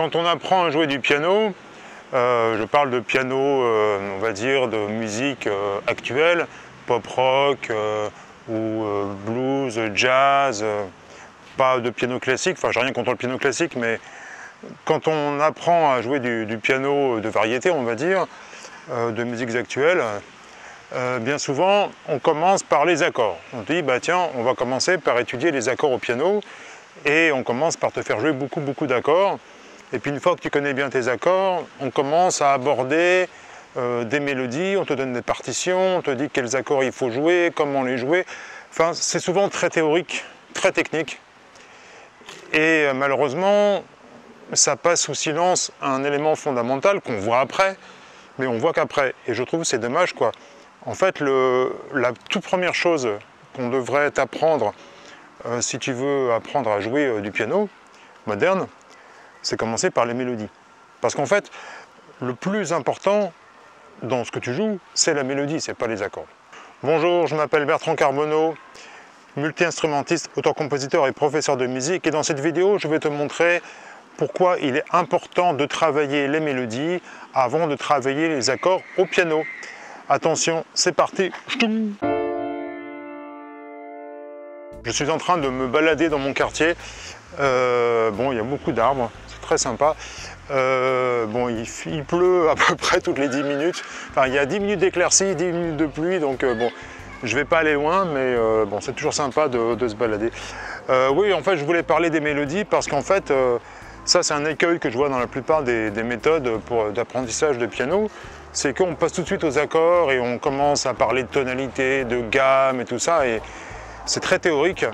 quand on apprend à jouer du piano, euh, je parle de piano, euh, on va dire, de musique euh, actuelle, pop rock ou blues, jazz, pas de piano classique, enfin j'ai rien contre le piano classique, mais quand on apprend à jouer du, piano de variété, on va dire, de musiques actuelles, bien souvent on commence par les accords. On dit, bah tiens, on va commencer par étudier les accords au piano, et on commence par te faire jouer beaucoup beaucoup d'accords. Et puis une fois que tu connais bien tes accords, on commence à aborder euh, des mélodies, on te donne des partitions, on te dit quels accords il faut jouer, comment les jouer. Enfin, c'est souvent très théorique, très technique. Et euh, malheureusement, ça passe sous silence un élément fondamental qu'on voit après, mais on voit qu'après. Et je trouve c'est dommage, quoi. En fait, la toute première chose qu'on devrait apprendre euh, si tu veux apprendre à jouer du piano moderne, c'est commencer par les mélodies. Parce qu'en fait, le plus important dans ce que tu joues, c'est la mélodie, c'est pas les accords. Bonjour, je m'appelle Bertrand Carbonneau, multi-instrumentiste, auteur-compositeur et professeur de musique. Et dans cette vidéo, je vais te montrer pourquoi il est important de travailler les mélodies avant de travailler les accords au piano. Attention, c'est parti Je suis en train de me balader dans mon quartier. Euh, bon, il y a beaucoup d'arbres, sympa. Euh, bon, il, pleut à peu près toutes les 10 minutes. Enfin, il y a 10 minutes d'éclaircie, 10 minutes de pluie, donc euh, bon, je vais pas aller loin, mais euh, bon, c'est toujours sympa de, se balader. oui, en fait, je voulais parler des mélodies parce qu'en fait, ça, c'est un écueil que je vois dans la plupart des, des méthodes d'apprentissage de piano. C'est qu'on passe tout de suite aux accords et on commence à parler de tonalité, de gamme et tout ça. Et c'est très théorique.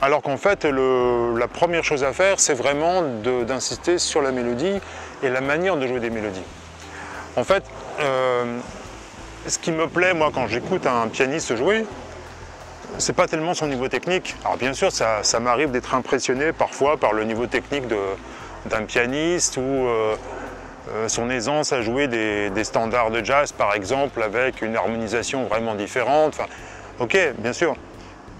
Alors qu'en fait, la première chose à faire, c'est vraiment d'insister sur la mélodie et la manière de jouer des mélodies. En fait, euh, ce qui me plaît, moi, quand j'écoute un pianiste jouer, c'est pas tellement son niveau technique. Alors bien sûr, ça, m'arrive d'être impressionné parfois par le niveau technique d'un pianiste ou euh, euh, son aisance à jouer des, des, standards de jazz, par exemple, avec une harmonisation vraiment différente. Enfin, ok, bien sûr.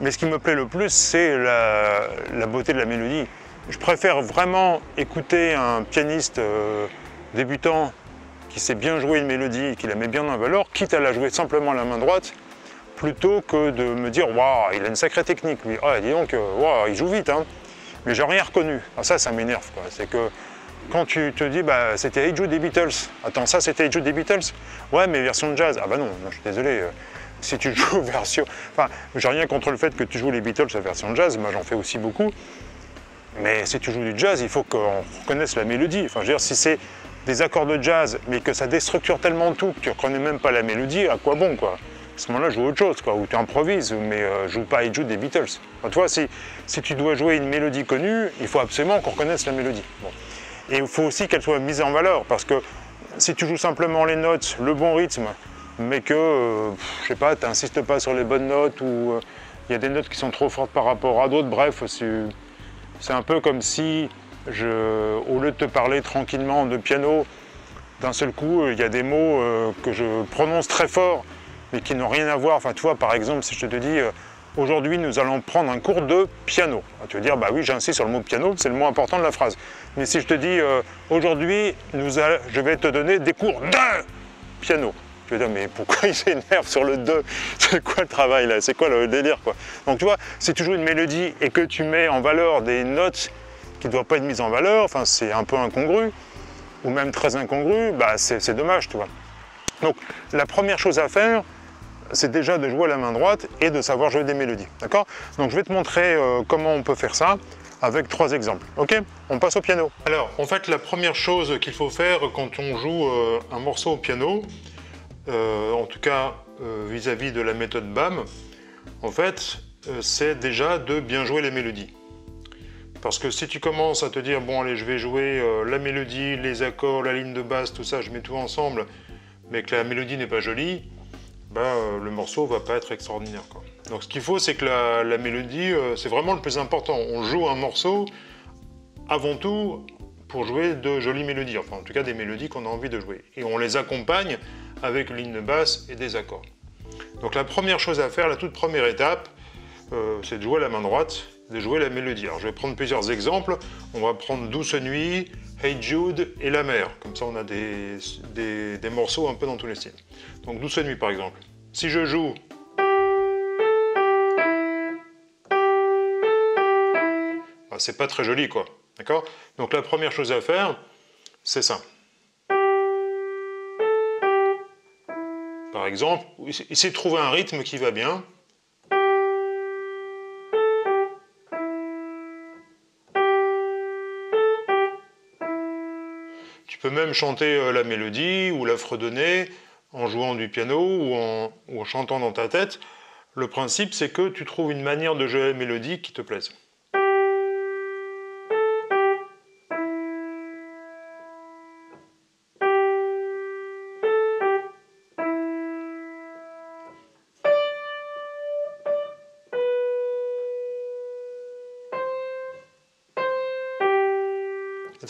Mais ce qui me plaît le plus, c'est la, beauté de la mélodie. Je préfère vraiment écouter un pianiste euh, débutant qui sait bien jouer une mélodie, qui la met bien en valeur, quitte à la jouer simplement la main droite, plutôt que de me dire Waouh, il a une sacrée technique, lui. Ah, dis donc, euh, il joue vite, hein. Mais j'ai rien reconnu. Ah, ça, ça m'énerve, C'est que quand tu te dis bah, c'était Hey des Beatles, attends, ça c'était Hey Jude des Beatles? Ouais, mais version de jazz. Ah bah non, je suis désolé. Si tu joues version... Enfin, j'ai rien contre le fait que tu joues les Beatles à version jazz, moi j'en fais aussi beaucoup. Mais si tu joues du jazz, il faut qu'on reconnaisse la mélodie. Enfin, je veux dire, si c'est des accords de jazz, mais que ça déstructure tellement tout que tu ne reconnais même pas la mélodie, à quoi bon, quoi? À ce moment-là, joue autre chose, quoi, ou tu improvises, mais euh, joue pas et joue des Beatles. Enfin, tu vois, si, si tu dois jouer une mélodie connue, il faut absolument qu'on reconnaisse la mélodie. Et il faut aussi qu'elle soit mise en valeur, parce que si tu joues simplement les notes, le bon rythme, mais que, euh, je sais pas, tu n'insistes pas sur les bonnes notes ou euh, il y a des notes qui sont trop fortes par rapport à d'autres. Bref, c'est un peu comme si, je, au lieu de te parler tranquillement de piano, d'un seul coup, il y a des mots euh, que je prononce très fort, mais qui n'ont rien à voir. Enfin, tu vois, par exemple, si je te dis aujourd'hui nous allons prendre un cours de piano. Tu vas dire, bah oui, j'insiste sur le mot piano, c'est le mot important de la phrase. Mais si je te dis aujourd'hui je vais te donner des cours de piano, je veux dire, mais pourquoi il s'énerve sur le 2 C'est quoi le travail là? C'est quoi le délire quoi? Donc tu vois, si tu joues une mélodie et que tu mets en valeur des notes qui ne doivent pas être mises en valeur, enfin c'est un peu incongru, ou même très incongru, bah c'est dommage, tu vois. Donc la première chose à faire, c'est déjà de jouer à la main droite et de savoir jouer des mélodies, d'accord? Donc je vais te montrer euh, comment on peut faire ça avec trois exemples, ok? On passe au piano. Alors, en fait, la première chose qu'il faut faire quand on joue euh, un morceau au piano, euh, en tout cas euh, vis-à-vis de la méthode BAM, en fait, euh, c'est déjà de bien jouer les mélodies. Parce que si tu commences à te dire, bon allez, je vais jouer la mélodie, les accords, la ligne de basse, tout ça, je mets tout ensemble, mais que la mélodie n'est pas jolie, ben, le morceau va pas être extraordinaire. Donc ce qu'il faut, c'est que la, la mélodie, c'est vraiment le plus important. On joue un morceau avant tout pour jouer de jolies mélodies, enfin en tout cas des mélodies qu'on a envie de jouer. Et on les accompagne avec une ligne basse et des accords. Donc la première chose à faire, la toute première étape, euh, c'est de jouer la main droite, de jouer la mélodie. Alors je vais prendre plusieurs exemples. On va prendre Douce Nuit, Hey Jude et La Mer. Comme ça, on a des, des morceaux un peu dans tous les styles. Donc Douce Nuit, par exemple. Si je joue bah, c'est pas très joli, quoi. D'accord? Donc la première chose à faire, c'est ça. Par exemple, essayer de trouver un rythme qui va bien. Tu peux même chanter euh, la mélodie ou la fredonner en jouant du piano ou en, chantant dans ta tête. Le principe, c'est que tu trouves une manière de jouer la mélodie qui te plaise.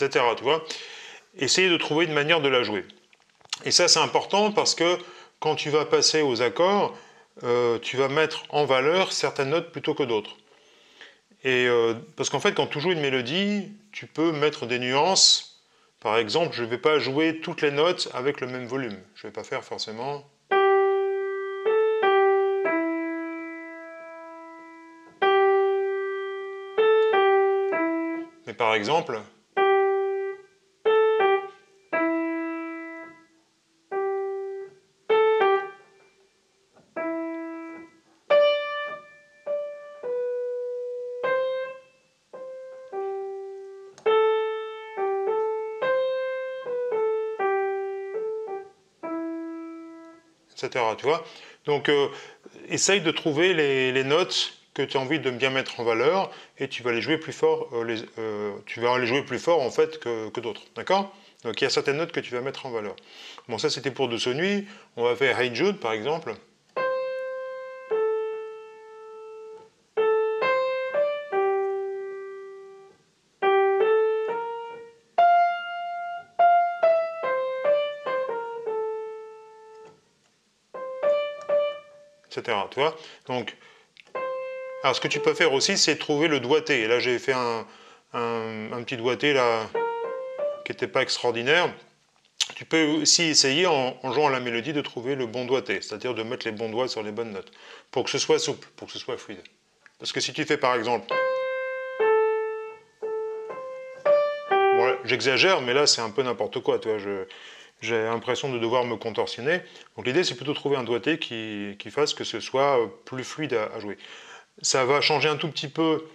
Etc. Essayer de trouver une manière de la jouer. Et ça, c'est important parce que quand tu vas passer aux accords, euh, tu vas mettre en valeur certaines notes plutôt que d'autres. Et euh, parce qu'en fait, quand tu joues une mélodie, tu peux mettre des nuances. Par exemple, je ne vais pas jouer toutes les notes avec le même volume. Je ne vais pas faire forcément. Mais par exemple, Tu vois Donc, euh, essaye de trouver les, notes que tu as envie de bien mettre en valeur et tu vas les jouer plus fort, euh, euh, tu vas les jouer plus fort en fait que, d'autres. D'accord? Donc, il y a certaines notes que tu vas mettre en valeur. Bon, ça c'était pour de ce nuit. On va faire Hey par exemple. Etc. Tu vois Donc, alors ce que tu peux faire aussi, c'est trouver le doigté. Et là, j'ai fait un, petit doigté là qui n'était pas extraordinaire. Tu peux aussi essayer, en, jouant la mélodie, de trouver le bon doigté, c'est-à-dire de mettre les bons doigts sur les bonnes notes, pour que ce soit souple, pour que ce soit fluide. Parce que si tu fais par exemple... J'exagère, mais là c'est un peu n'importe quoi. Tu vois, j'ai l'impression de devoir me contorsionner. Donc l'idée, c'est plutôt de trouver un doigté qui, fasse que ce soit plus fluide à, jouer. Ça va changer un tout petit peu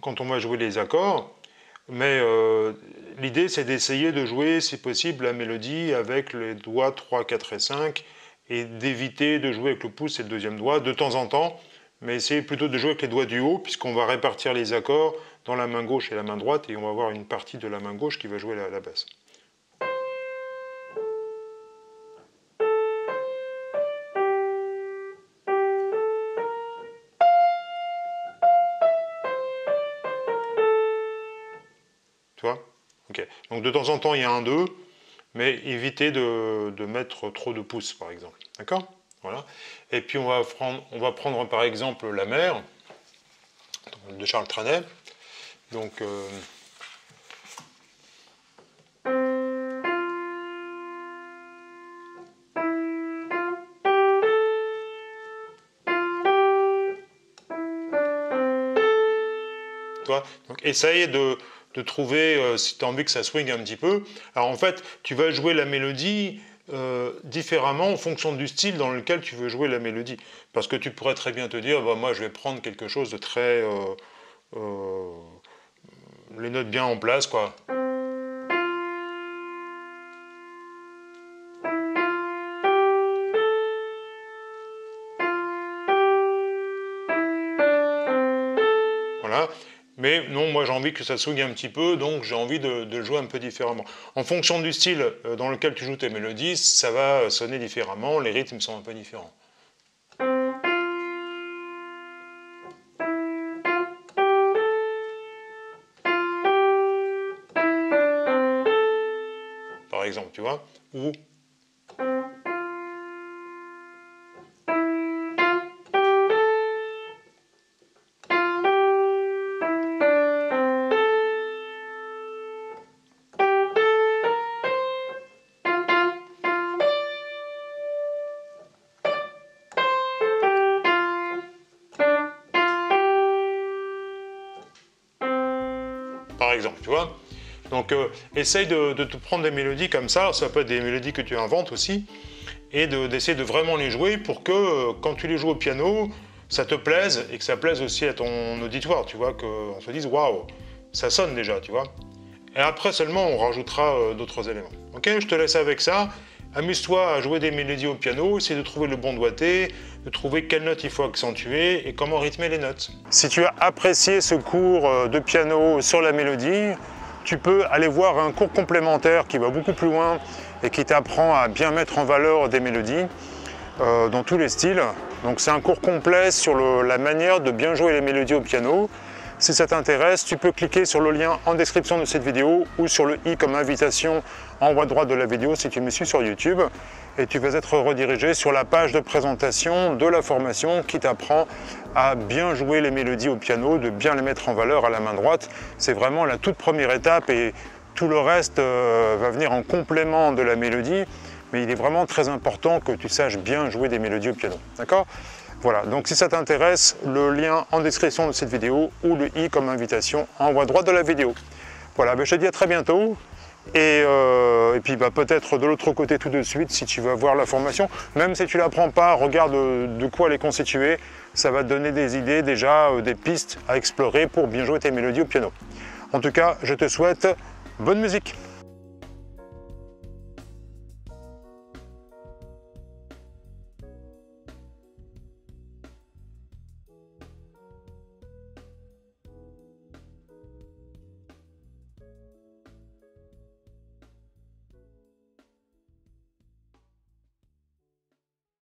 quand on va jouer les accords, mais euh, l'idée, c'est d'essayer de jouer, si possible, la mélodie avec les doigts 3, 4 et 5, et d'éviter de jouer avec le pouce et le deuxième doigt de temps en temps, mais essayer plutôt de jouer avec les doigts du haut, puisqu'on va répartir les accords dans la main gauche et la main droite, et on va avoir une partie de la main gauche qui va jouer la basse. Donc de temps en temps, il y a un 2, mais évitez de, mettre trop de pouces, par exemple. D'accord? Voilà. Et puis on va, prendre, on va prendre par exemple la mer de Charles Trenet. Donc euh, Donc essaye de, de trouver, euh, si tu as envie que ça swing un petit peu. Alors en fait, tu vas jouer la mélodie euh, différemment en fonction du style dans lequel tu veux jouer la mélodie. Parce que tu pourrais très bien te dire, bah, moi je vais prendre quelque chose de très... Euh, les notes bien en place, quoi. Mais non, moi j'ai envie que ça swing un petit peu, donc j'ai envie de, jouer un peu différemment. En fonction du style euh, dans lequel tu joues tes mélodies, ça va sonner différemment, les rythmes sont un peu différents. Par exemple, tu vois Ou exemple, tu vois. Donc, euh, essaye de, te prendre des mélodies comme ça, ça peut être des mélodies que tu inventes aussi, et d'essayer de, vraiment les jouer pour que euh, quand tu les joues au piano, ça te plaise et que ça plaise aussi à ton auditoire, tu vois, qu'on se dise waouh, ça sonne déjà, tu vois. Et après seulement, on rajoutera euh, d'autres éléments. Ok, je te laisse avec ça. Amuse-toi à jouer des mélodies au piano, essaye de trouver le bon doigté, de trouver quelles notes il faut accentuer et comment rythmer les notes. Si tu as apprécié ce cours euh, de piano sur la mélodie, tu peux aller voir un cours complémentaire qui va beaucoup plus loin et qui t'apprend à bien mettre en valeur des mélodies euh, dans tous les styles. Donc c'est un cours complet sur la manière de bien jouer les mélodies au piano. Si ça t'intéresse, tu peux cliquer sur le lien en description de cette vidéo ou sur le i comme invitation en haut à droite de la vidéo si tu me suis sur YouTube et tu vas être redirigé sur la page de présentation de la formation qui t'apprend à bien jouer les mélodies au piano, de bien les mettre en valeur à la main droite. C'est vraiment la toute première étape et tout le reste euh, va venir en complément de la mélodie, mais il est vraiment très important que tu saches bien jouer des mélodies au piano. D'accord? Voilà, donc si ça t'intéresse, le lien en description de cette vidéo ou le i comme invitation en haut à droite de la vidéo. Voilà, ben je te dis à très bientôt. Et, euh, puis bah, peut-être de l'autre côté tout de suite si tu veux voir la formation. Même si tu ne l'apprends pas, regarde de quoi elle est constituée. Ça va te donner des idées déjà, euh, des pistes à explorer pour bien jouer tes mélodies au piano. En tout cas, je te souhaite bonne musique